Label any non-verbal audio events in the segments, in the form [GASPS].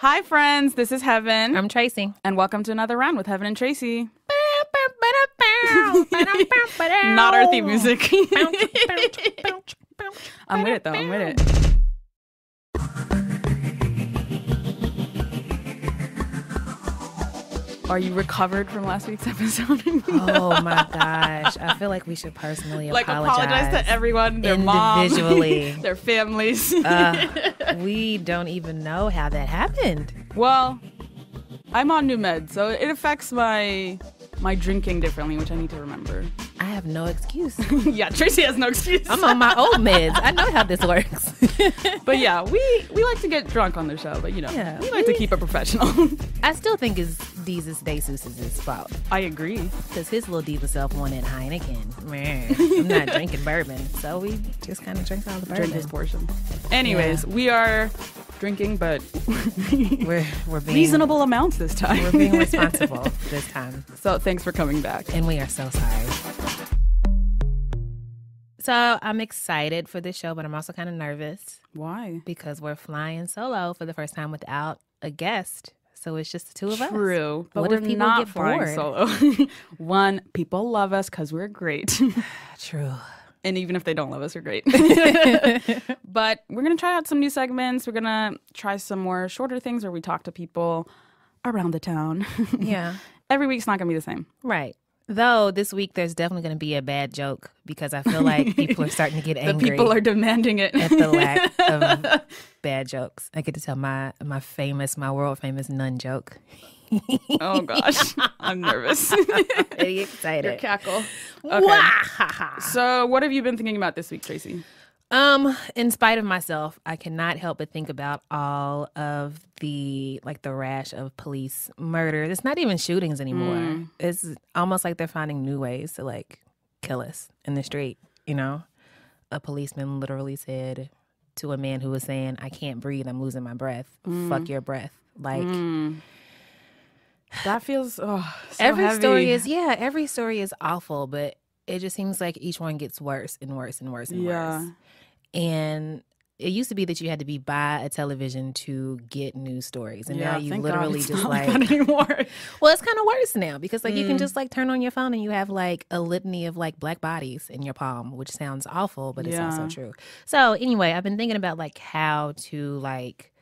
Hi, friends. This is Heben. I'm Tracy. and welcome to another round with Heben and Tracy. [LAUGHS] Not our theme music. I'm with it, though. I'm with it. Are you recovered from last week's [LAUGHS] episode? oh my [LAUGHS] gosh. I feel like we should personally like, apologize. apologize to everyone, their mom, Individually. [LAUGHS] their families. Uh, we don't even know how that happened. well, I'm on new meds, so it affects my my drinking differently, which I need to remember. I have no excuse. [LAUGHS] yeah, Tracy has no excuse. I'm on my old meds. I know how this works. [LAUGHS] But yeah, we we like to get drunk on the show, but you know, Yeah, we like to keep it professional. [LAUGHS] I still think it's Deezus DeSusis' fault. I agree. Because his little diva self wanted Heineken. Man, I'm not drinking bourbon. So we just kind of drink all the bourbon. Drink his portion. Anyways, we are drinking, but [LAUGHS] We're, we're being reasonable amounts this time. We're being [LAUGHS] responsible this time. so thanks for coming back. And we are so sorry. So I'm excited for this show, but I'm also kind of nervous Why? because we're flying solo for the first time without a guest. So it's just the two of us. True, but What we're if people not get flying bored? solo. [LAUGHS] One, people love us because we're great, [SIGHS] True. And even if they don't love us, we're great. [LAUGHS] [LAUGHS] but we're gonna try out some new segments. We're gonna try some more shorter things where we talk to people around the town. [LAUGHS] Yeah. Every week's not gonna be the same. Right. Though this week there's definitely going to be a bad joke because I feel like people are starting to get The angry people are demanding it. at the lack of bad jokes. I get to tell my my famous, my world famous nun joke. Oh gosh, [LAUGHS] I'm nervous. Your [LAUGHS] excited. cackle. Wah-ha-ha. [LAUGHS] So, what have you been thinking about this week, Tracy? Um, in spite of myself, I cannot help but think about all of the like the rash of police murder. It's not even shootings anymore. Hmm. It's almost like they're finding new ways to like kill us in the street, you know? A policeman literally said to a man who was saying, I can't breathe, I'm losing my breath. Fuck hmm. your breath. Like hmm. That feels oh, so every heavy. story is yeah, every story is awful, but it just seems like each one gets worse and worse and worse and Yeah. worse. And it used to be that you had to be by a television to get news stories, and yeah, now you literally it's just not like, like anymore. [LAUGHS] well, it's kind of worse now because like you can Mm. just like turn on your phone and you have like a litany of like black bodies in your palm, which sounds awful, but it's also true. So anyway, I've been thinking about like how to like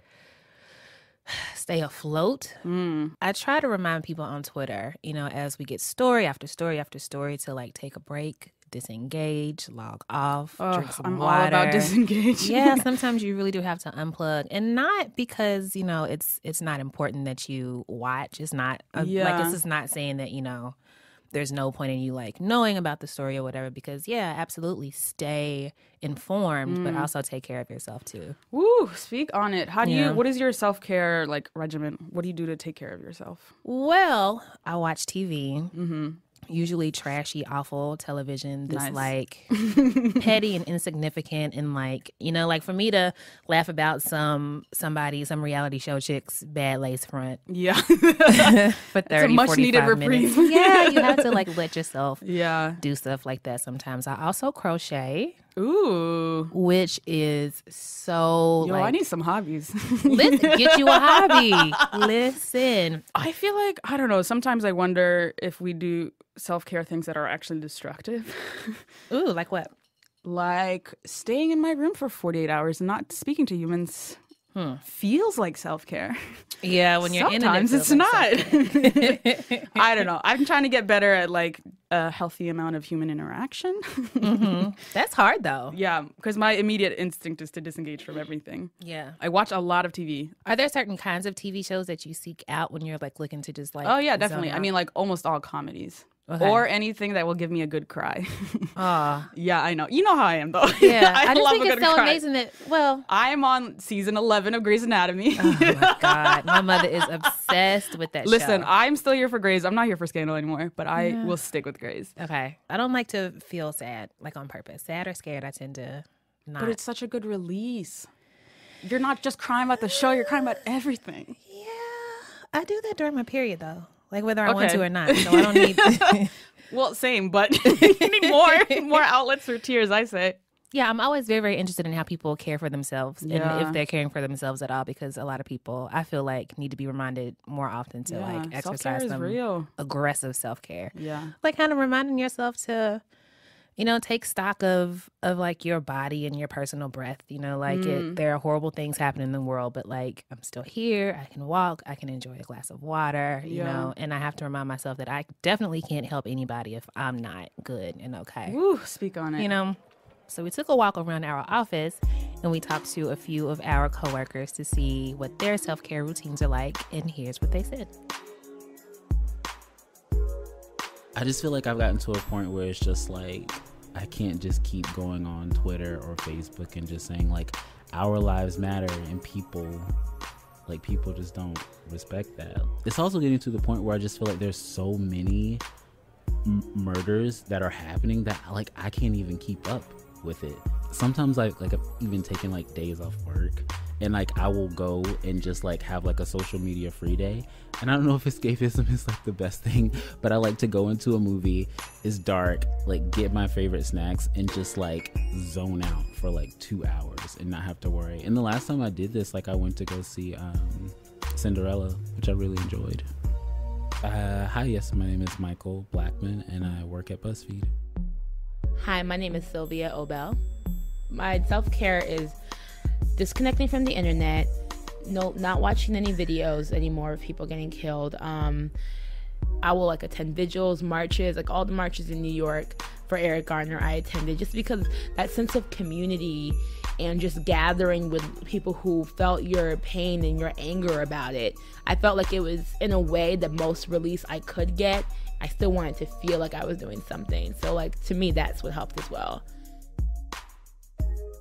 stay afloat Mm. I try to remind people on Twitter, you know, as we get story after story after story to like take a break, disengage, log off, Oh, drink some I'm water. all about disengaging. yeah, [LAUGHS] sometimes you really do have to unplug, and not because you know it's it's not important that you watch. It's not uh, like Yeah. this is not saying that you know there's no point in you like knowing about the story or whatever. Because yeah, absolutely, stay informed, Mm. but also take care of yourself too. Woo, speak on it. How do Yeah. you? What is your self care like regimen? What do you do to take care of yourself? Well, I watch TV. Mm-hmm. Usually trashy, awful television that's Nice. like [LAUGHS] petty and insignificant and like you know, like for me to laugh about some somebody, some reality show chick's bad lace front Yeah, [LAUGHS] for 30, much needed 45 minutes. reprieve. yeah, you have to [LAUGHS] like let yourself yeah. do stuff like that sometimes. I also crochet, Ooh, which is so yo, like I need some hobbies. [LAUGHS] listen, get you a hobby. Listen. I feel like I don't know. Sometimes I wonder if we do self care things that are actually destructive, [LAUGHS] Ooh, like what? like staying in my room for forty eight hours and not speaking to humans. Hmm. Feels like self care. Yeah, when you're Sometimes in it, it it's not. [LAUGHS] I don't know. I'm trying to get better at like a healthy amount of human interaction. hmm [LAUGHS] That's hard though. yeah, because my immediate instinct is to disengage from everything. Yeah. I watch a lot of TV. Are there certain kinds of TV shows that you seek out when you're like looking to just like? Oh yeah, definitely. I mean, like almost all comedies. Okay. Or anything that will give me a good cry. Aw. [LAUGHS] Ah. yeah, I know. You know how I am, though. yeah. [LAUGHS] I, I, just love think a it's good so cry. amazing that well. I am on season 11 of Grey's Anatomy. Oh my [LAUGHS] god, my mother is obsessed with that Listen, show. I'm still here for Grey's. I'm not here for Scandal anymore, but I Yeah. will stick with Grey's. okay, I don't like to feel sad like on purpose. Sad or scared, I tend to not. But it's such a good release. You're not just crying about the show, you're crying about everything. yeah, I do that during my period though, like whether I want to or not. So I don't need. [LAUGHS] Well, same, but [LAUGHS] [LAUGHS] you need more more outlets for tears, I say. yeah, I'm always very, very interested in how people care for themselves Yeah. and if they're caring for themselves at all. Because a lot of people, I feel like, need to be reminded more often to like exercise is some real. aggressive self care. Yeah. Like kind of reminding yourself to, you know, take stock of of like your body and your personal breath. You know, like Mm. it, there are horrible things happening in the world, but like I'm still here. I can walk. I can enjoy a glass of water. You Yeah. know, and I have to remind myself that I definitely can't help anybody if I'm not good and okay Woo, speak on it. you know. So we took a walk around our office and we talked to a few of our coworkers to see what their self care routines are like. And here's what they said. I just feel like I've gotten to a point where it's just like I can't just keep going on Twitter or Facebook and just saying like our lives matter and people like people just don't respect that. It's also getting to the point where I just feel like there's so many murders that are happening that like I can't even keep up with it. Sometimes I like I've even taken like days off work and like I will go and just like have like a social media free day. And I don't know if escapism [LAUGHS] is like the best thing, but I like to go into a movie, it's dark, like get my favorite snacks and just like zone out for like 2 hours and not have to worry. And the last time I did this like I went to go see um Cinderella, which I really enjoyed. Uh, hi, yes, my name is Michael Blackmon, and I work at BuzzFeed. Hi, my name is Sylvia Obel. My self care is disconnecting from the internet, no, not watching any videos anymore of people getting killed. Um, I will like attend vigils, marches, like all the marches in New York for Eric Garner. I attended just because that sense of community and just gathering with people who felt your pain and your anger about it. I felt like it was in a way the most release I could get. I still wanted to feel like I was doing something. So like to me that's what helped as well.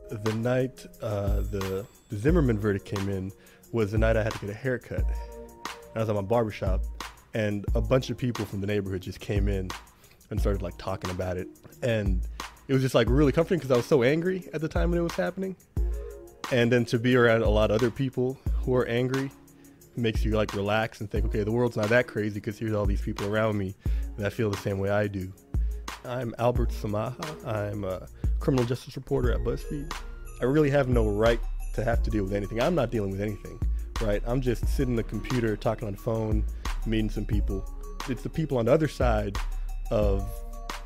The night uh, the Zimmerman verdict came in was the night I had to get a haircut. I was at my barbershop, and a bunch of people from the neighborhood just came in and started like talking about it. And it was just like really comforting because I was so angry at the time when it was happening. And then to be around a lot of other people who are angry makes you like relax and think, okay, the world's not that crazy because here's all these people around me that feel the same way I do. I'm Albert Samaha. I'm a criminal justice reporter at BuzzFeed. I really have no right to have to deal with anything. I'm not dealing with anything, right? I'm just sitting on the computer, talking on the phone, meeting some people. It's the people on the other side of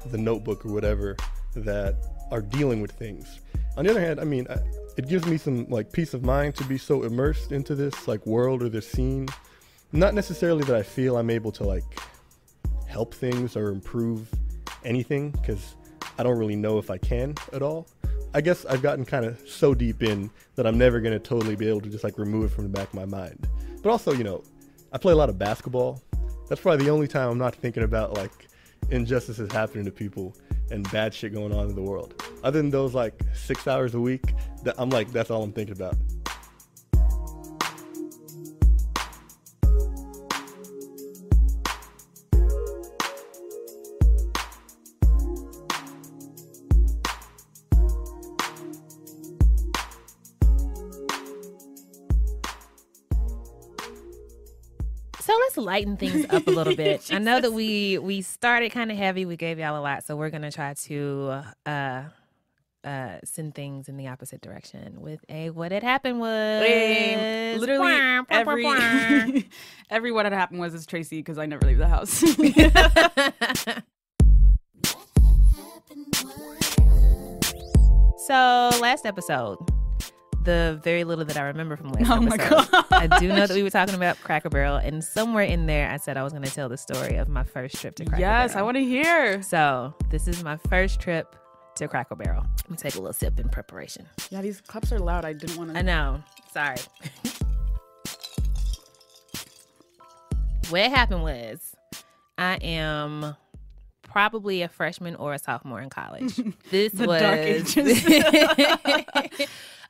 the notebook or whatever that are dealing with things. On the other hand, I mean, I, it gives me some like peace of mind to be so immersed into this like world or this scene. Not necessarily that I feel I'm able to like help things or improve anything because I don't really know if I can at all. I guess I've gotten kind of so deep in that I'm never going to totally be able to just like remove it from the back of my mind. But also, you know, I play a lot of basketball. That's probably the only time I'm not thinking about like injustices happening to people and bad shit going on in the world. Other than those like six hours a week, that I'm like, that's all I'm thinking about. Let's lighten things up a little bit. [LAUGHS] I know that we we started kind of heavy. We gave y'all a lot, so we're gonna try to uh uh send things in the opposite direction with a what had happened was Hey, literally wah, every wah. [LAUGHS] every what had happened was is Tracy because I never leave the house. [LAUGHS] So last episode, the very little that I remember from last [LAUGHS] Oh my episode, I do know that we were talking about Cracker Barrel, and somewhere in there, I said I was going to tell the story of my first trip to Cracker Barrel. yes, I want to hear. So this is my first trip to Cracker Barrel. Let me take a little sip in preparation. Yeah, these cups are loud. I didn't want to. I know. Sorry. [LAUGHS] what happened was, I am probably a freshman or a sophomore in college. [LAUGHS] This was.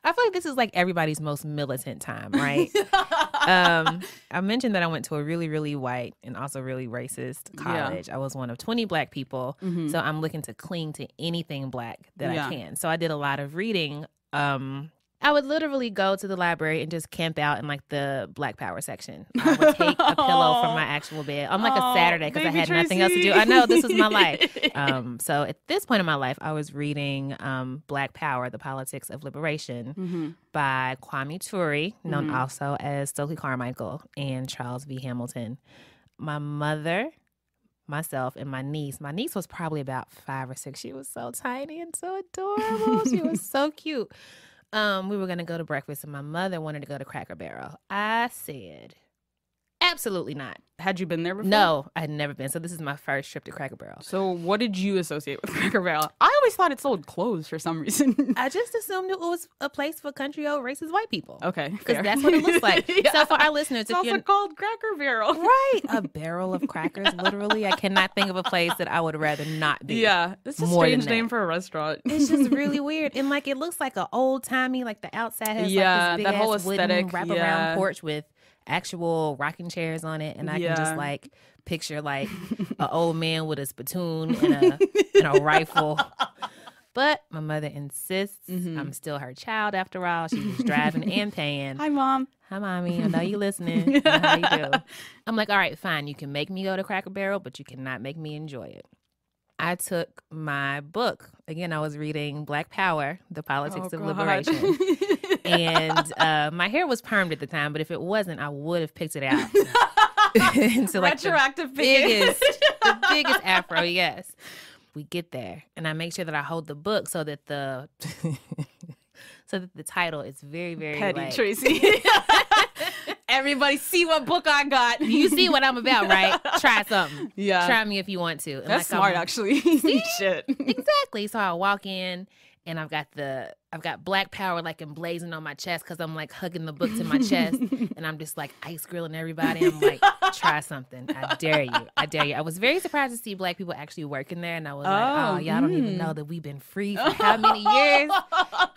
I feel like this is like everybody's most militant time, right? [LAUGHS] um, I mentioned that I went to a really, really white and also really racist Yeah. college. I was one of 20 black people. Mhm. So I'm looking to cling to anything black that Yeah. I can. So I did a lot of reading um, I would literally go to the library and just camp out in like the Black Power section. I would take a pillow [LAUGHS] from my actual bed on like a Saturday because I had nothing else to do. I know this was my life. [LAUGHS] Um, so at this point in my life, I was reading um, Black Power: The Politics of Liberation Mm-hmm. by Kwame Ture, known also as Stokely Carmichael, and Charles V. Hamilton. My mother, myself, and my niece. My niece was probably about five or six. She was so tiny and so adorable. she was [LAUGHS] so cute. Um, we were gonna go to breakfast, and my mother wanted to go to Cracker Barrel. I said, absolutely not. Had you been there before? No, I had never been. So this is my first trip to Cracker Barrel. So what did you associate with [LAUGHS] Cracker Barrel? I always thought it sold clothes for some reason. [LAUGHS] I just assumed it was a place for country old racist white people. okay, Because that's what it looks like. [LAUGHS] Yeah. So for our listeners, it's if also you're called Cracker Barrel. right, a barrel of crackers, literally, I cannot think of a place that I would rather not be. Yeah, it's a More strange name for a restaurant. It's just really weird, and like it looks like an old timey. Like the outside has Yeah, like this big that whole aesthetic, wraparound yeah. porch with actual rocking chairs on it, and I can just like picture like an [LAUGHS] old man with a spittoon and a and a rifle. [LAUGHS] But my mother insists Mm-hmm. I'm still her child after all. She was driving and [LAUGHS] paying. Hi, mom. Hi, mommy. I know you listening. I how you do. I'm like, all right, fine. You can make me go to Cracker Barrel, but you cannot make me enjoy it. I took my book. Again, I was reading Black Power, The Politics Oh, of God. Liberation. And uh, my hair was permed at the time, but if it wasn't, I would have picked it out. [LAUGHS] [LAUGHS] Into like the Retroactive picking. biggest, [LAUGHS] the biggest afro, yes. We get there, and I make sure that I hold the book so that the so that the title is very, very Petty like, Tracy. Everybody see what book I got. you see what I'm about, right? Try something. Yeah. Try me if you want to. And That's like, smart, I'm- actually. Shit. Exactly. So I walk in and I've got the I've got black power like emblazoned on my chest because I'm like hugging the book to my chest [LAUGHS] and I'm just like ice grilling everybody. I'm like, try something. I dare you. I dare you. I was very surprised to see black people actually working there and I was like, Oh, oh, y'all don't even know mm. that we've been free for how many [LAUGHS] years?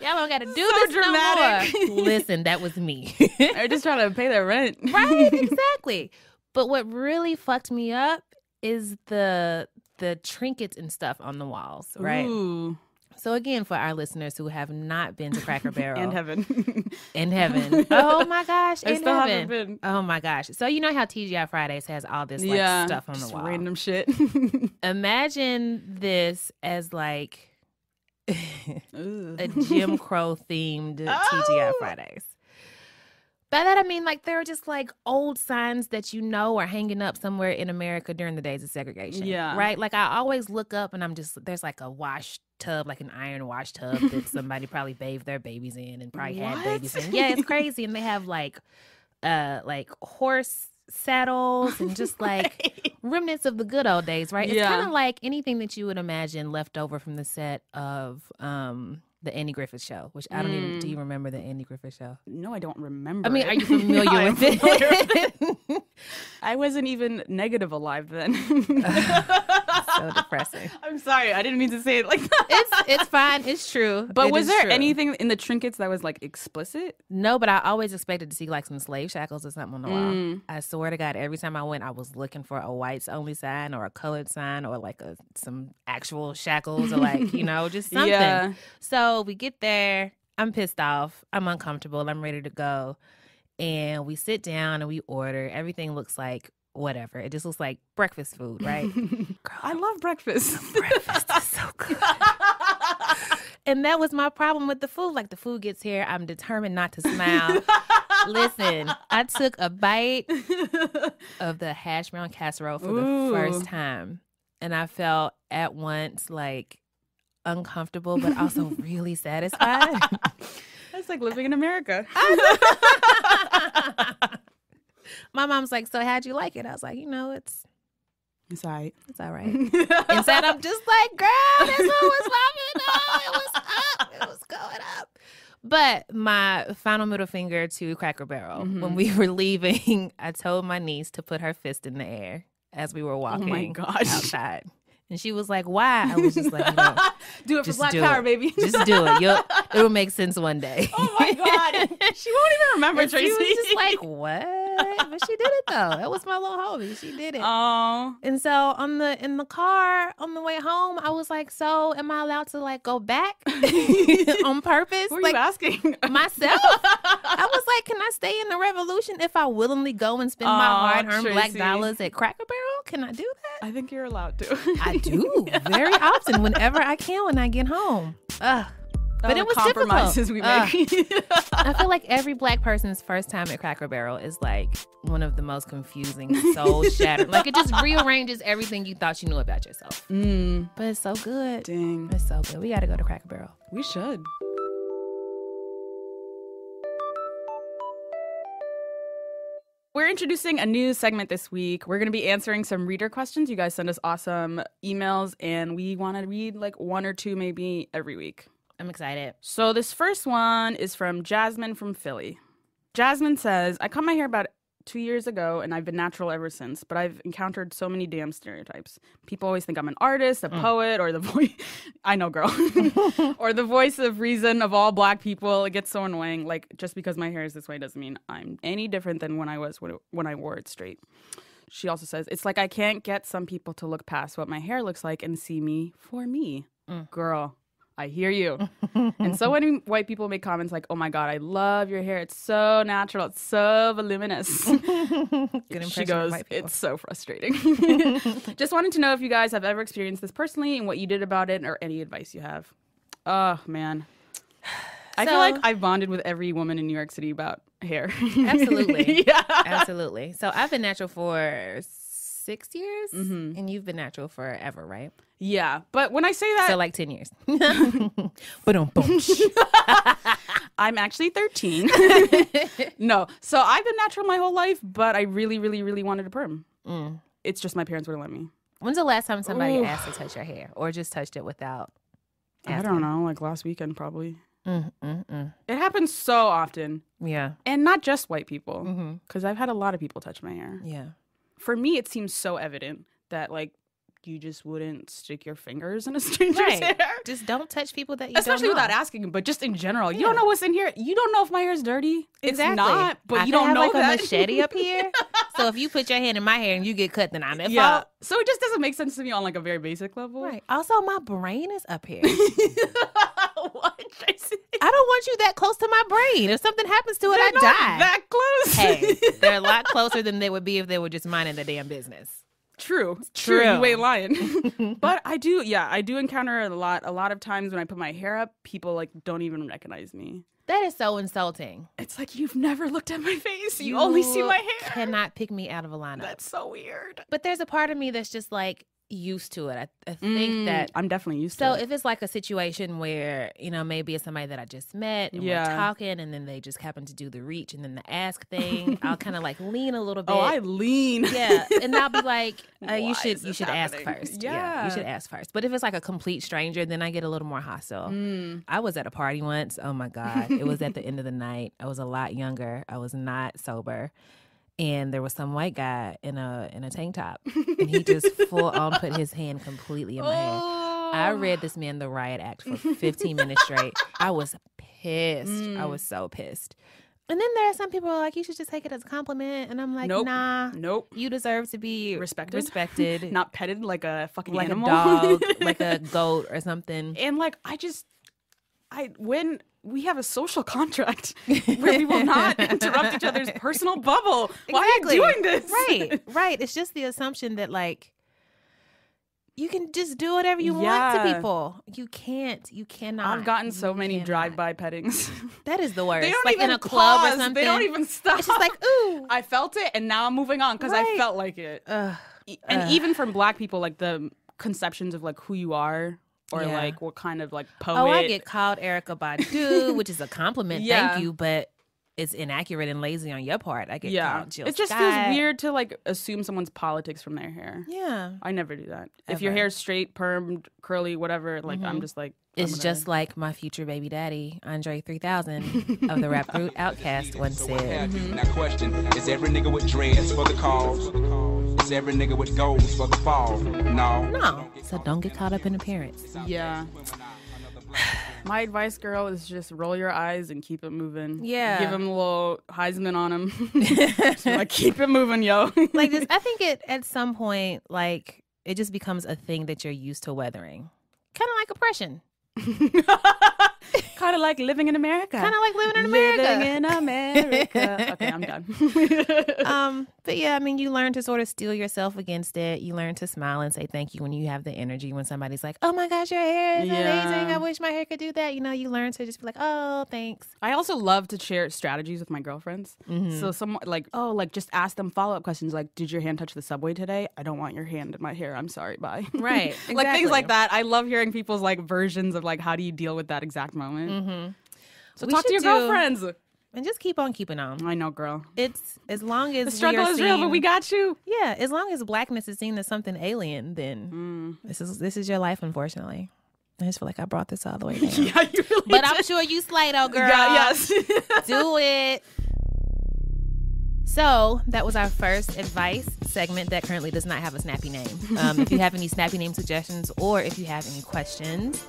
Y'all don't gotta do So this dramatic. no more. [LAUGHS] Listen, that was me. They're just trying to pay their rent. right exactly but what really fucked me up is the the trinkets and stuff on the walls right Ooh. So again for our listeners who have not been to cracker [LAUGHS] barrel And heaven. [LAUGHS] in heaven oh my gosh I in still heaven haven't been. oh my gosh so you know how tgi fridays has all this like yeah. stuff on the wall Random shit. [LAUGHS] imagine this as like a Jim Crow themed TGI Oh. Fridays. By that I mean like there are just like old signs that you know are hanging up somewhere in America during the days of segregation. Yeah. Right? Like I always look up and I'm just there's like a wash tub, like an iron wash tub that [LAUGHS] somebody probably bathed their babies in and probably had babies in. Yeah, it's crazy. And they have like uh like horse saddles and just like [LAUGHS] remnants of the good old days, right? Yeah. It's kind of like anything that you would imagine left over from the set of um the Andy Griffith show, which I don't even do you remember the Andy Griffith show? no, I don't remember. I mean, it. are you [LAUGHS] familiar am with it? familiar with it. [LAUGHS] I wasn't even negative alive then. [LAUGHS] so depressing. I'm sorry. I didn't mean to say it like that. It's it's fine. It's true. But It was there true. anything in the trinkets that was like explicit? No, but I always expected to see like some slave shackles or something on the wall. Mm. I swear to God, every time I went, I was looking for a whites only sign or a colored sign or like a some actual shackles or like you know just something. Yeah. So we get there. I'm pissed off. I'm uncomfortable. I'm ready to go, and we sit down and we order. Everything looks like whatever. It just looks like breakfast food, right? [LAUGHS] Girl, I love breakfast. [LAUGHS] breakfast is so good. [LAUGHS] and that was my problem with the food. Like the food gets here, I'm determined not to smile. Listen, I took a bite of the hash brown casserole for Ooh. the first time, and I felt at once like uncomfortable, but also [LAUGHS] really satisfied. That's like living in America. [LAUGHS] my mom's like, "So how'd you like it?" I was like, "You know, it's It's all right. it's all right." [LAUGHS] Inside, I'm just like, "Girl, this one was popping. Oh, it was up. It was going up." But my final middle finger to Cracker Barrel. When mm-hmm. we were leaving, I told my niece to put her fist in the air as we were walking oh my gosh. outside. And she was like, "Why?" I was just like, you know, [LAUGHS] Do it for Black Power, it. baby. [LAUGHS] "Just do it. You'll, it'll make sense one day." [LAUGHS] oh my god. She won't even remember And Tracy. she was just like, "What?" but she did it though. That was my little homie. She did it. Oh, And so on the in the car on the way home, I was like, "So am I allowed to like go back on purpose?" who are like you asking? myself. I was like, "Can I stay in the revolution if I willingly go and spend my hard-earned black dollars at Cracker Barrel? Can I do that?" I think you're allowed to. I [LAUGHS] do very [LAUGHS] often whenever I can when I get home. Ugh. All But the it was compromises difficult. we Ugh. make. I feel [LAUGHS] like every black person's first time at Cracker Barrel is like one of the most confusing, soul shattering. Like it just rearranges everything you thought you knew about yourself. mm, But it's so good. dang, It's so good. We got to go to Cracker Barrel. we should. We're introducing a new segment this week. We're going to be answering some reader questions. You guys send us awesome emails, and we want to read like one or two maybe every week. I'm excited. So this first one is from Jasmine from Philly. Jasmine says, I cut my hair about two years ago and I've been natural ever since, but I've encountered so many damn stereotypes. People always think I'm an artist, a mm. poet, or the voice. [LAUGHS] I know, girl. [LAUGHS] [LAUGHS] or the voice of reason of all black people. It gets so annoying. Like, just because my hair is this way doesn't mean I'm any different than when I was when, when I wore it straight. She also says, It's like I can't get some people to look past what my hair looks like and see me for me. Mm. Girl, I hear you. and so [LAUGHS] many white people make comments like, "Oh my god, I love your hair. It's so natural. It's so voluminous." [LAUGHS] Good she goes, "It's so frustrating." [LAUGHS] Just wanted to know if you guys have ever experienced this personally and what you did about it, or any advice you have. Oh man, I feel like I've bonded with every woman in New York City about hair. Absolutely. yeah. Absolutely. So I've been natural for six years, Mm-hmm. and you've been natural forever, right? Yeah, but when I say that, So like ten years. [LAUGHS] but um. I'm actually 13. [LAUGHS] no. So I've been natural my whole life, but I really, really, really wanted a perm. Mm. It's just my parents wouldn't let me. When's the last time somebody Ooh. asked to touch your hair, or just touched it without? I don't know, like last weekend probably. Mm, mm. It happens so often. Yeah. And not just white people, Mm-hmm. because I've had a lot of people touch my hair. Yeah. For me, it seems so evident that, like, you just wouldn't stick your fingers in a [LAUGHS] stranger's Right. hair. Just don't touch people that you Especially don't know. without asking, but just in general. You don't know what's in here. You don't know if my hair is dirty. Exactly. It's not, but I you don't have know like that. a machete up [LAUGHS] here. so if you put your hand in my hair and you get cut, then I'm at yeah. fault. So it just doesn't make sense to me on like a very basic level. Right. Also, my brain is up here. [LAUGHS] what, Tracy? I don't want you that close to my brain. If something happens to it, They're I die. That close. hey, they're a lot closer than they would be if they were just minding the damn business. True. True. True. You ain't lying. [LAUGHS] [LAUGHS] but I do, yeah, I do encounter a lot. A lot of times when I put my hair up, people like don't even recognize me. That is so insulting. It's like you've never looked at my face. You, only see my hair. Cannot pick me out of a lineup. That's so weird. but there's a part of me that's just like used to it. I, I think Mm, that I'm definitely used So to. it. So if it's like a situation where, you know, maybe it's somebody that I just met and we're talking and then they just happen to do the reach and then the ask [LAUGHS] thing, I'll kind of like lean a little bit. oh, I lean. yeah, and I'll be [LAUGHS] like, uh, you should you this should ask happening? first. Yeah. you should ask first. But if it's like a complete stranger, then I get a little more hostile. Mm. I was at a party once. Oh my god, it was at the end of the night. I was a lot younger. I was not sober. And there was some white guy in a in a tank top, and he just full on put [LAUGHS] his hand completely in my hair. I Oh. read this man the riot act for [LAUGHS] 15 minutes straight. I was pissed. Mm. I was so pissed. And then there are some people who are like, you should just take it as a compliment. And I'm like, Nope. nah, Nope. you deserve to be Respected? respected, [LAUGHS] Not petted like a fucking like animal. a dog, like a goat or something. and like I just I when we have a social contract [LAUGHS] where we will not interrupt each other's personal bubble. Why Exactly. are you doing this? Right, [LAUGHS] right. It's just the assumption that like you can just do whatever you want to people. You can't. You cannot. I've gotten so You many cannot. drive-by pettings. [LAUGHS] That is the worst. they don't like even in a club pause. or something. They don't even stop. It's just like ooh. I felt it, and now I'm moving on because I felt like it. Ugh. And Ugh. even from Black people, like the conceptions of like who you are, or Yeah. like what kind of like poet. Oh, I get called Erykah Badu, which is a compliment. [LAUGHS] Yeah. Thank you, but it's inaccurate and lazy on your part. I get yeah. called Jill It just Scott. feels weird to like assume someone's politics from their hair. Yeah. I never do that. If your hair's straight, permed, curly, whatever, like I'm mm-hmm. just like I'm It's gonna- just like my future baby daddy, Andre 3000 of the rap group [LAUGHS] OutKast once said. Mm-hmm. Now question, is every nigga with dreads for the cause? Is every nigga with goals for the fall? No. No. So don't get caught up in appearance. yeah. [SIGHS] My advice, girl, is just roll your eyes and keep it moving. Yeah. Give him a little Heisman on him. [LAUGHS] Like, keep it moving, yo. [LAUGHS] like this i think it [LAUGHS] at some point like it just becomes a thing that you're used to weathering kind of like oppression [LAUGHS] kind of like living in America. kind of like living in america Living in America. [LAUGHS] okay, I'm done. [LAUGHS] um but yeah i mean you learn to sort of steel yourself against it you learn to smile and say thank you when you have the energy when somebody's like oh my gosh your hair is Yeah. amazing i wish my hair could do that you know you learn to just be like oh thanks I also love to share strategies with my girlfriends. So some like, oh, like just ask them follow up questions like, did your hand touch the subway today? I don't want your hand in my hair. I'm sorry. Bye. Right, like things like that. I love hearing people's like versions of like how do you deal with that exact moment. Mm-hmm. So We talk to your do- girlfriends. and just keep on keeping on I know, girl. it's as long as The struggle is real, but we got you. Yeah, as long as blackness is seen as something alien, then Mm. this is this is your life. Unfortunately, I just feel like I brought this all the way [LAUGHS] down. Yeah, you really But I'm sure you Slato girl. Yeah, yes. [LAUGHS] [LAUGHS] do it. So that was our first advice segment that currently does not have a snappy name. Um, if you have any snappy name suggestions or if you have any questions,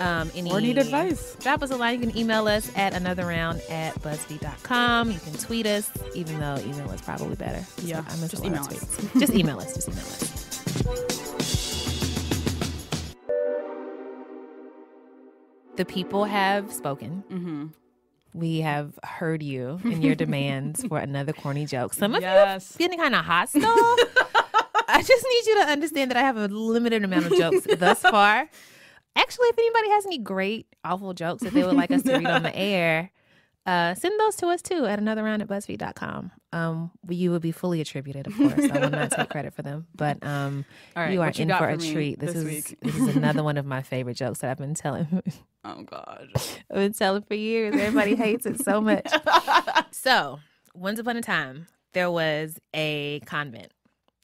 um, any Or need advice. drop us a line. You can email us at another round at buzzfeed.com. You can tweet us, even though email is probably better. Yeah, I'm just a lot of email us. just email us. Just email us. The people have spoken. mm-hmm. We have heard you and your [LAUGHS] demands for another corny joke. Some of Yes. you are feeling kind of hostile. [LAUGHS] I just need you to understand that I have a limited amount of jokes [LAUGHS] thus far. Actually, if anybody has any great, awful jokes that they would like us to read on the [LAUGHS] air, uh, send those to us too at another round at BuzzFeed.com. Um, you will be fully attributed, of course. I will not take credit for them. But [LAUGHS] um, right, you are you in for for a treat. This, this is this is another one of my [LAUGHS] favorite jokes that I've been telling Oh God. I've been telling for years. Everybody hates it so much. so, once upon a time, there was a convent,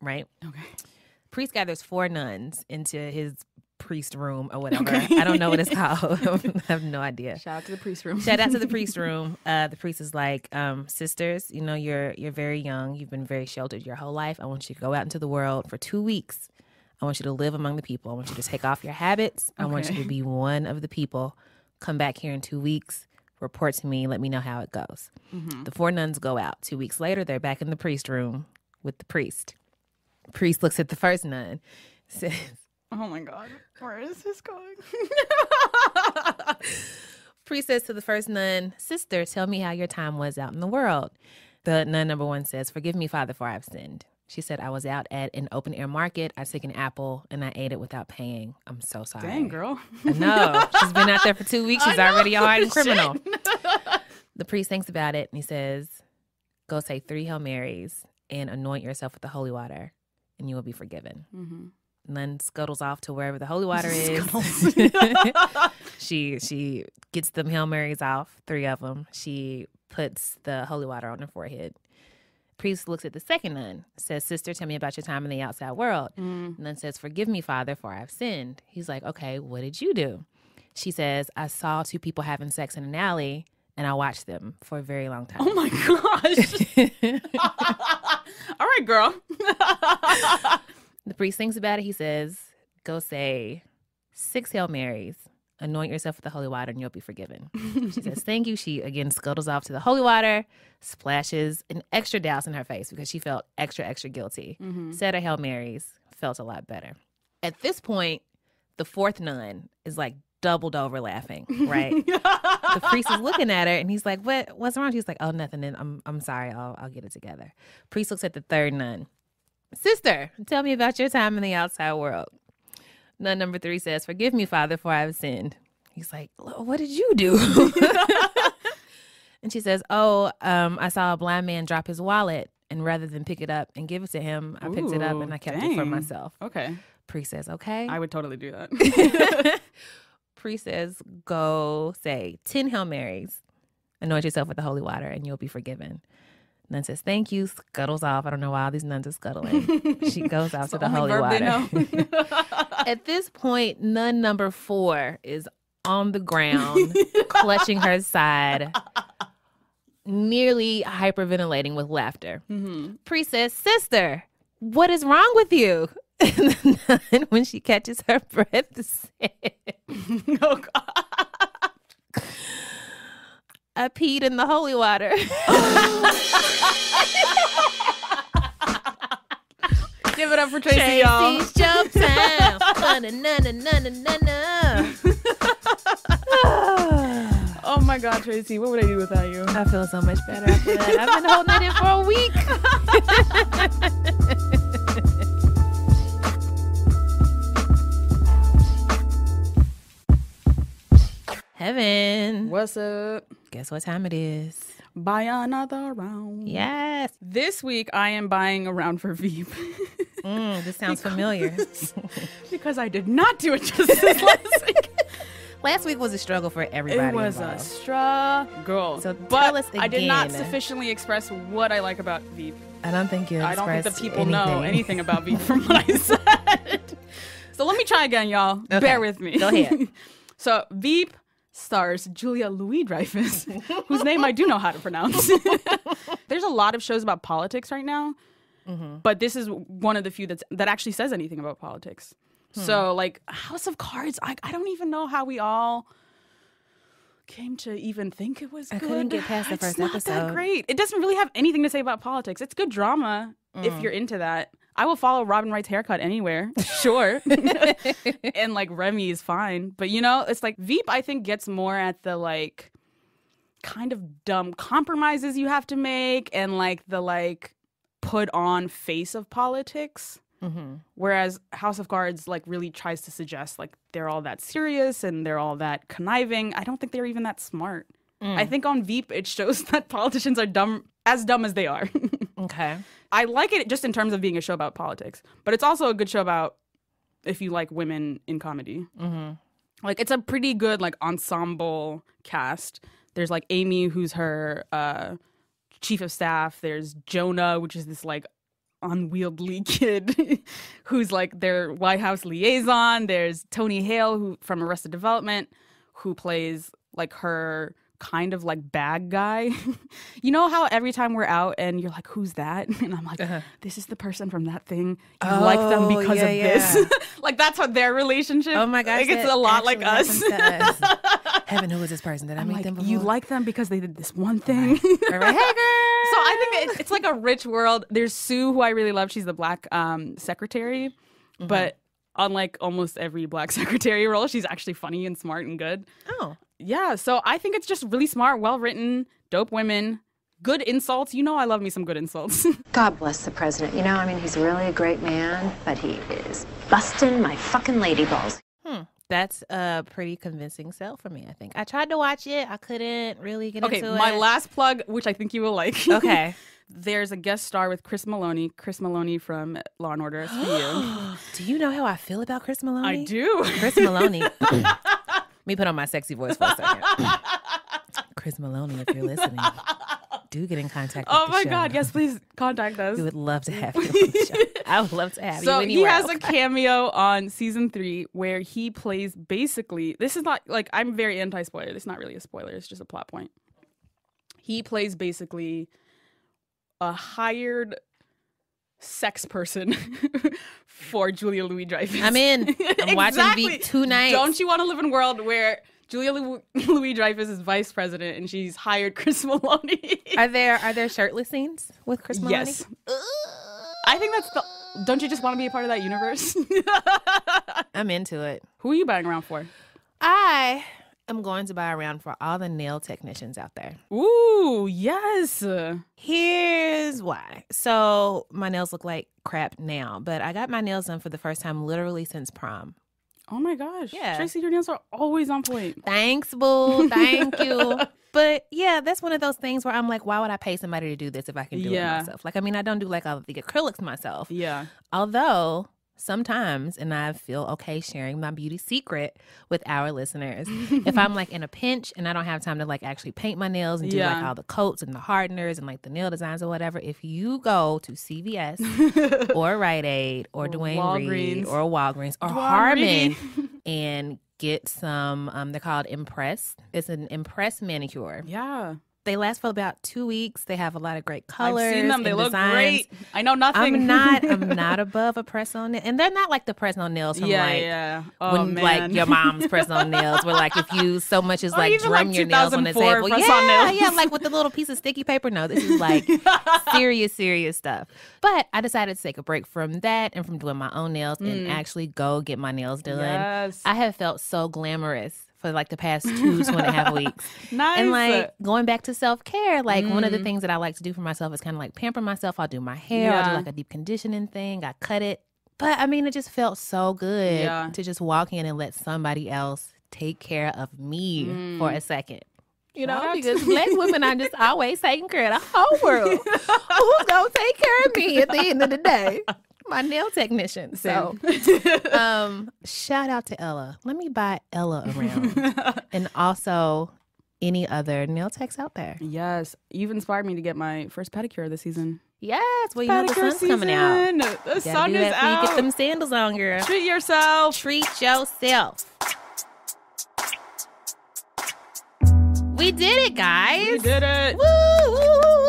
right? Okay. Priest gathers four nuns into his priest room or whatever. I don't know what it's [LAUGHS] called. [LAUGHS] I have no idea. Shout out to the priest room. Shout out to the priest [LAUGHS] room. Uh, the priest is like, um, sisters, you know, you're you're very young. You've been very sheltered your whole life. I want you to go out into the world for two weeks. I want you to live among the people. I want you to take off your habits. I want you to be one of the people. Come back here in two weeks. Report to me. Let me know how it goes. Mm-hmm. The four nuns go out. Two weeks later, they're back in the priest room with the priest. Priest looks at the first nun, says, Oh my God. Where is this going? [LAUGHS] Priest says to the first nun, Sister, tell me how your time was out in the world. The nun number one says, Forgive me, Father, for I've sinned. She said, I was out at an open air market. I took an apple and I ate it without paying. I'm so sorry. Dang, girl. no. [LAUGHS] She's been out there for two weeks. She's I already a hardened criminal. [LAUGHS] the priest thinks about it and he says, Go say three Hail Marys and anoint yourself with the holy water, and you will be forgiven. Mm-hmm. And then scuttles off to wherever the holy water [LAUGHS] is. [LAUGHS] she she gets them Hail Marys off, three of them. She puts the holy water on her forehead. Priest looks at the second nun, says, Sister, tell me about your time in the outside world. Mm. And then says, Forgive me, Father, for I've sinned. He's like, Okay, what did you do? She says, I saw two people having sex in an alley and I watched them for a very long time. Oh my gosh. [LAUGHS] All right, girl. The priest thinks about it. He says, Go say six Hail Marys, anoint yourself with the holy water, and you'll be forgiven. she says, [LAUGHS] Thank you. She again scuttles off to the holy water, splashes an extra douse in her face because she felt extra, extra guilty. Mm-hmm. Said her Hail Marys, felt a lot better. At this point, the fourth nun is like doubled over laughing, right? [LAUGHS] the priest is looking at her and he's like, What what's wrong? She's like, Oh, nothing. Then I'm I'm sorry, I'll I'll get it together. Priest looks at the third nun. Sister, tell me about your time in the outside world. Nun number three says, Forgive me, Father, for I have sinned. He's like, What did you do? [LAUGHS] and she says, Oh, um, I saw a blind man drop his wallet, and rather than pick it up and give it to him, I picked it up and I kept it for myself. Okay. Priest says, Okay. I would totally do that. [LAUGHS] Priest says, Go say 10 Hail Marys, anoint yourself with the holy water, and you'll be forgiven. Nun says, Thank you, scuttles off. I don't know why all these nuns are scuttling. [LAUGHS] she goes out to the holy water. [LAUGHS] At this point, nun number four is on the ground, [LAUGHS] clutching her side, nearly hyperventilating with laughter. Mm-hmm. Priest says, Sister, what is wrong with you? And the nun, when she catches her breath, says, oh God. I peed in the holy water. [LAUGHS] Give it up for Tracy, y'all. Tracy's. Ba-na-na-na-na-na-na. [SIGHS] Oh my God, Tracy, what would I do without you? I feel so much better after that. I've been holding it in for a week. [LAUGHS] Heben. What's up? Guess what time it is? Buy another round. Yes. This week I am buying a round for Veep Mm, this sounds familiar. [LAUGHS] because I did not do it justice last week. [LAUGHS] Last week was a struggle for everybody. It was a involved. struggle. So but us I did not sufficiently express what I like about Veep. I don't think you. I don't think the people know anything. anything about Veep [LAUGHS] from what I said. so let me try again, y'all. Okay. Bear with me. Go ahead. so Veep stars Julia Louis Dreyfus, [LAUGHS] whose name I do know how to pronounce. [LAUGHS] There's a lot of shows about politics right now, Mm-hmm. but this is one of the few that's that actually says anything about politics. Hmm. So like House of Cards, I, I don't even know how we all came to even think it was I good. couldn't get past the first It's not that episode. great. It doesn't really have anything to say about politics. It's good drama Mm. if you're into that. I will follow Robin Wright's haircut anywhere. [LAUGHS] Sure. [LAUGHS] and like Remy is fine. But you know, it's like Veep I think gets more at the like kind of dumb compromises you have to make and like the like put on face of politics. Mm-hmm. Whereas House of Cards like really tries to suggest like they're all that serious and they're all that conniving. I don't think they're even that smart. I think on Veep it shows [LAUGHS] that politicians are dumb as dumb as they are. Okay. I like it just in terms of being a show about politics, but it's also a good show about if you like women in comedy. Mm-hmm. Like it's a pretty good like ensemble cast. There's like Amy, who's her uh, chief of staff. There's Jonah, which is this like unwieldy [LAUGHS] kid who's like their White House liaison. There's Tony Hale, who from Arrested Development, who plays like her kind of like bad guy. [LAUGHS] you know how every time we're out and you're like, "Who's that?" [LAUGHS] and I'm like, "This is the person from that thing. You like them Uh-huh. Oh, because yeah, of this." yeah. [LAUGHS] like that's what their relationship. Oh my gosh. like it's a lot like us. actually happens to us. Heben, who is this person? Did I meet like, them before? you like them because they did this one thing. All right, hey girl. So I think it, it's like a rich world. There's Sue, who I really love. She's the black um, secretary, Mm-hmm. but unlike almost every black secretary role, she's actually funny and smart and good. Oh, Yeah, so I think it's just really smart, well written, dope women, good insults. You know, I love me some good insults. [LAUGHS] God bless the president. You know, I mean, he's really a great man, but he is busting my fucking lady balls. Hmm. that's a pretty convincing sell for me. I think I tried to watch it. I couldn't really get okay, into it. Okay, my last plug, which I think you will like. [LAUGHS] Okay. There's a guest star with Chris Meloni. Chris Meloni from Law and Order SVU. [GASPS] Do you know how I feel about Chris Meloni? I do. Chris Meloni. [LAUGHS] Let me put on my sexy voice for a second. [LAUGHS] Chris Meloni, if you're listening, do get in contact. Oh the my show. God! Yes, please contact us. We would love to [LAUGHS] have you on the show. I would love to have So you he anywhere. has a [LAUGHS] cameo on season three where he plays basically. This is not like I'm very anti spoiler. It's not really a spoiler. It's just a plot point. He plays basically a hired sex person [LAUGHS] for Julia Louis Dreyfus. I'm in. [LAUGHS] I'm watching Veep two nights. Don't you want to live in a world where Julia [LAUGHS] Louis Dreyfus is vice president and she's hired Chris Meloni? Are there are there shirtless scenes with Chris Meloni? Yes. I think that's the. Don't you just want to be a part of that universe? I'm into it. Who are you buying around for? I am going to buy around for all the nail technicians out there. Ooh, yes. Here's why. So my nails look like crap now, but I got my nails done for the first time literally since prom. Oh my gosh. Yeah. Tracy, your nails are always on point. Thanks, boo. Thank [LAUGHS] you. But yeah, that's one of those things where I'm like, why would I pay somebody to do this if I can do Yeah. it myself? Like, I mean, I don't do like all the acrylics myself. Yeah. Although sometimes, and I feel okay sharing my beauty secret with our listeners, if I'm like [LAUGHS] in a pinch and I don't have time to like actually paint my nails and do like all the coats and the hardeners and like the nail designs or whatever, if you go to CVS [LAUGHS] or Rite Aid or Duane Reade or Walgreens or Dwayne Harmon [LAUGHS] and get some, um, they're called Impress. It's an Impress manicure. Yeah. They last for about two weeks. They have a lot of great colors. I've seen them. They look designs. great. I know nothing. I'm [LAUGHS] not. I'm not above a press on nail, and they're not like the press on nails from yeah, like yeah. Oh, when man. like your mom's press on [LAUGHS] nails, where like if you so much as Or like drum like, your nails on the table, yeah, on nails. yeah, like with the little piece of sticky paper. No, this is like [LAUGHS] serious, serious stuff. But I decided to take a break from that and from doing my own nails and mm. actually go get my nails done. Yes. I have felt so glamorous for like the past two, two and a half [LAUGHS] weeks. nice. And like going back to self care, like one of Mm. the things that I like to do for myself is kind of like pamper myself. I'll do my hair, I'll do like a deep conditioning thing, I cut it. But I mean, it just felt so good Yeah. to just walk in and let somebody else take care of me for a second. You know, Mm. Because black women are just always taking care of the whole world. [LAUGHS] Who's gonna take care of me at the end of the day? [LAUGHS] My nail technician. So, [LAUGHS] um, [LAUGHS] shout out to Ella. Let me buy Ella around, [LAUGHS] and also any other nail techs out there. yes, you've inspired me to get my first pedicure this season. Yes, well, you know the sun's coming out. season. The sun is before you out. get them sandals on, girl. Treat yourself. Treat yourself. We did it, guys. We did it. Woo, woo, woo.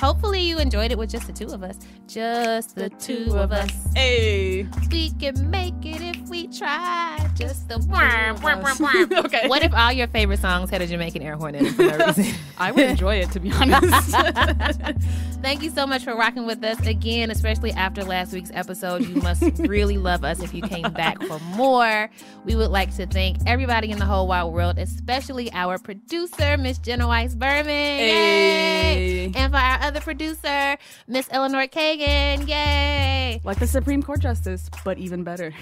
Hopefully you enjoyed it with just the two of us. Just the two of us. Hey. We can make it we try. Just the worm, worm, worm, worm. okay. What if all your favorite songs had a Jamaican air horn in it for no [LAUGHS] reason? [LAUGHS] I would enjoy it to be honest. [LAUGHS] Thank you so much for rocking with us again, especially after last week's episode. You must really love us if you came back for more. We would like to thank everybody in the whole wide world, especially our producer, Miss Jenna Weiss Berman. Hey. Yay! And for our other producer, Miss Eleanor Kagan. Yay! like the Supreme Court justice, but even better.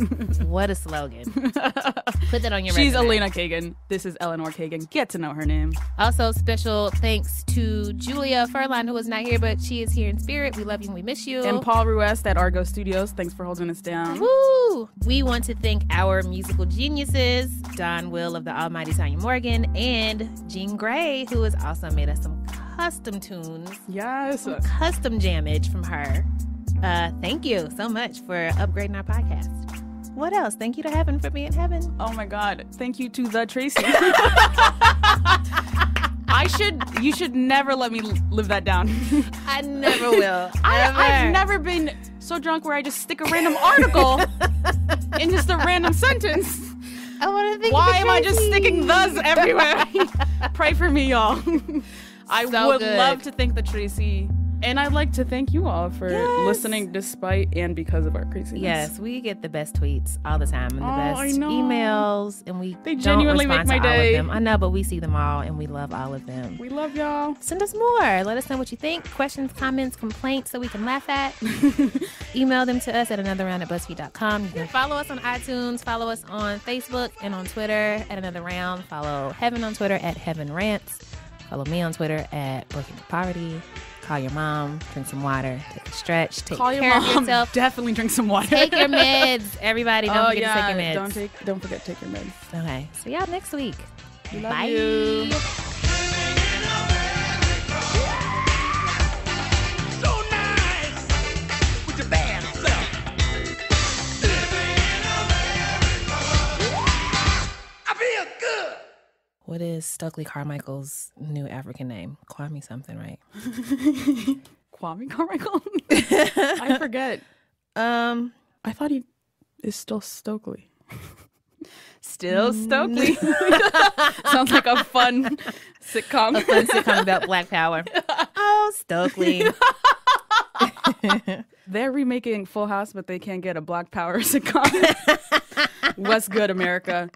[LAUGHS] What a slogan. Put that on your She's resume. Elena Kagan. This is Eleanor Kagan. Get to know her name. Also, special thanks to Julia Furlan, who is not here, but she is here in spirit. We love you and we miss you. And Paul Ruest at Argo Studios. Thanks for holding us down. Woo! We want to thank our musical geniuses, Donwill of the Almighty Tanya Morgan, and Jean Grae, who has also made us some custom tunes, Yes. custom jammage from her. Uh, thank you so much for upgrading our podcast. What else? Thank you to Heben for being in Heben. Oh my God. Thank you to the Tracy. [LAUGHS] I should, you should never let me live that down. I never [LAUGHS] will. I. I've never been so drunk where I just stick a random article [LAUGHS] in just a random sentence. I want to thank Why am I just sticking thus everywhere? Pray for me, y'all. I So would good. love to thank the Tracy. And I'd like to thank you all for Yes. listening despite and because of our craziness. Yes, we get the best tweets all the time and the Oh, best emails, and we They genuinely make my day. I know, but we see them all, and we love all of them. We love y'all. Send us more. Let us know what you think. Questions, comments, complaints, so we can laugh at. [LAUGHS] Email them to us at another round at BuzzFeed.com. You can [LAUGHS] follow us on iTunes. Follow us on Facebook and on Twitter at another round. Follow Heben on Twitter at Heaven Rants. Follow me on Twitter at Brokey McPoverty. Call your mom. Drink some water. Take a stretch. Take Call your care mom. of yourself. [LAUGHS] Definitely drink some water. Take your [LAUGHS] meds, everybody. Don't oh forget yeah. to take your meds. Don't take. Don't forget to take your meds. okay. See y'all next week. We love Bye. you. What is Stokely Carmichael's new African name? Kwame something, right? [LAUGHS] Kwame Carmichael. [LAUGHS] I forget. Um, I thought he is still Stokely. Still Stokely. [LAUGHS] Sounds like a fun sitcom. A fun sitcom about Black Power. Oh, Stokely. They're remaking Full House, but they can't get a Black Power sitcom. What's good, America?